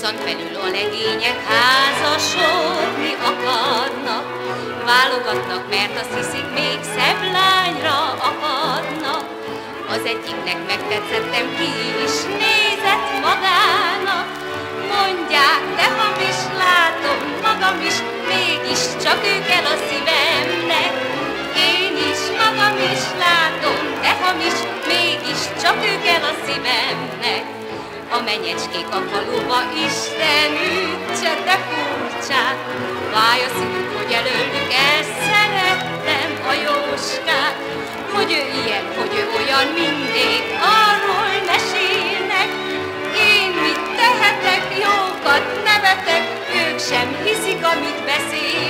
Hosszan felül a legények házasodni akarnak, válogatnak, mert azt hiszik, még szebb lányra akarnak. Az egyiknek megtetszettem, ki is nézett magának, mondják, de hamis látom magam is, mégis csak ő kell a szívemnek. Én is magam is látom, de hamis, mégis csak ő kell a szívemnek. A menyecskék a faluba, Istenük, csete furcsán, Fáj a szívük, hogy előlük elszerettem a jóskát, Hogy ő ilyen, hogy ő olyan, mindig arról mesélnek, Én mit tehetek, jókat nevetek, Ők sem hiszik, amit beszél.